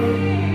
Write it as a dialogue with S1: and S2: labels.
S1: Lord.